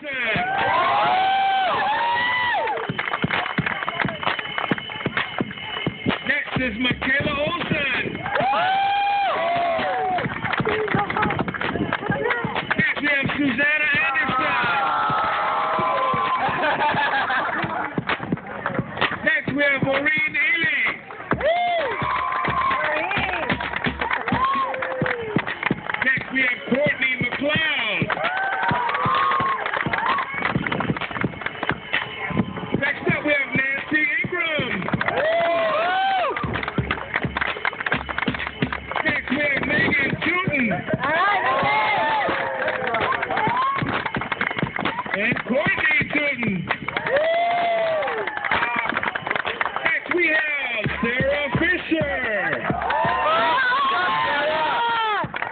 Next is Michaela Olsen. Next we have Susanna Anderson. Next we have Maureen Tooten and Courtney Tooten. Next we have Sarah Fisher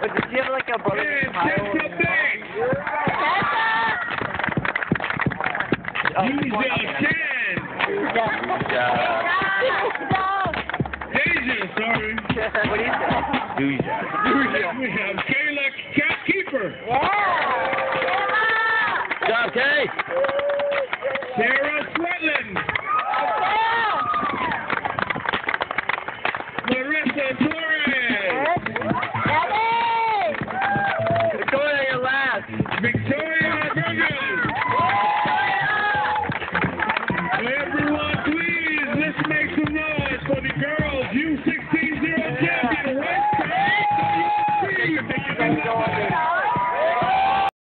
does she have like a brother and Tessa Banks. Oh, Yuja Chen. Deja, sorry. what do you say? okay? Sarah Swinland. Larissa Torres. Victoria Lass. Victoria Burgos. Everyone, please, let's make some noise for the girls U16 Zero champion, West Coast.